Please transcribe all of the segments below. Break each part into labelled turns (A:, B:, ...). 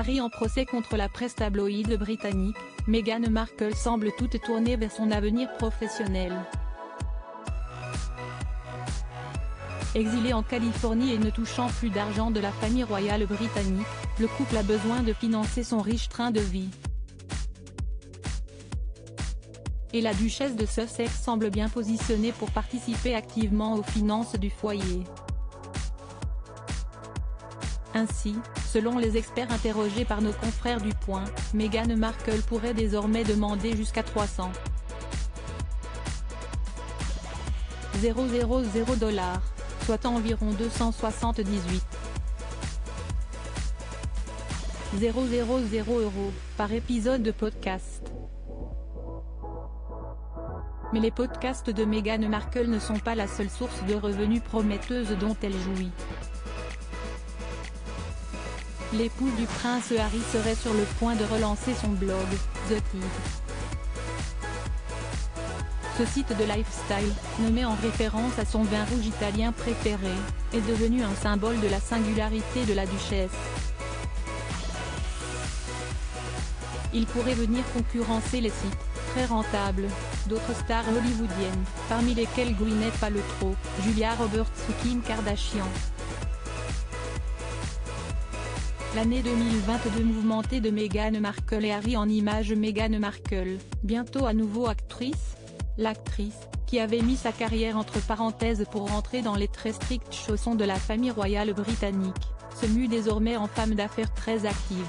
A: Harry en procès contre la presse tabloïde britannique, Meghan Markle semble toute tournée vers son avenir professionnel. Exilé en Californie et ne touchant plus d'argent de la famille royale britannique, le couple a besoin de financer son riche train de vie. Et la duchesse de Sussex semble bien positionnée pour participer activement aux finances du foyer. Ainsi, selon les experts interrogés par nos confrères du Point, Meghan Markle pourrait désormais demander jusqu'à 300 000 dollars, soit environ 278 000 euros, par épisode de podcast. Mais les podcasts de Meghan Markle ne sont pas la seule source de revenus prometteuse dont elle jouit. L'épouse du prince Harry serait sur le point de relancer son blog, The Tigre. Ce site de lifestyle, nommé en référence à son vin rouge italien préféré, est devenu un symbole de la singularité de la duchesse. Il pourrait venir concurrencer les sites, très rentables, d'autres stars hollywoodiennes, parmi lesquelles Gwyneth Paltrow, Julia Roberts ou Kim Kardashian. L'année 2022 mouvementée de Meghan Markle et Harry en image Meghan Markle, bientôt à nouveau actrice L'actrice, qui avait mis sa carrière entre parenthèses pour rentrer dans les très stricts chaussons de la famille royale britannique, se mue désormais en femme d'affaires très active.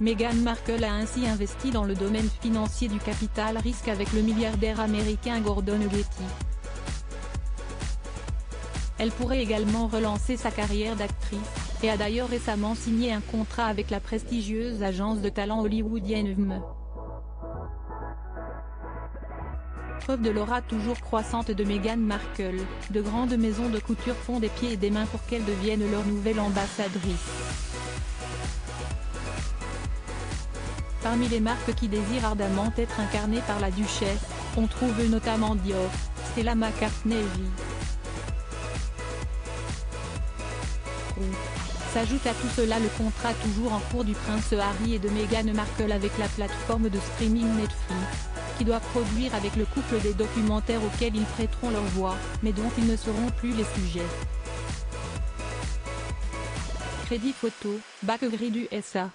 A: Meghan Markle a ainsi investi dans le domaine financier du capital risque avec le milliardaire américain Gordon Getty. Elle pourrait également relancer sa carrière d'actrice, et a d'ailleurs récemment signé un contrat avec la prestigieuse agence de talent hollywoodienne VME. Preuve de l'aura toujours croissante de Meghan Markle, de grandes maisons de couture font des pieds et des mains pour qu'elle devienne leur nouvelle ambassadrice. Parmi les marques qui désirent ardemment être incarnées par la duchesse, on trouve notamment Dior, Stella McCartney S'ajoute à tout cela le contrat toujours en cours du prince Harry et de Meghan Markle avec la plateforme de streaming Netflix, qui doit produire avec le couple des documentaires auxquels ils prêteront leur voix, mais dont ils ne seront plus les sujets. Crédit photo, Bac Gris du SA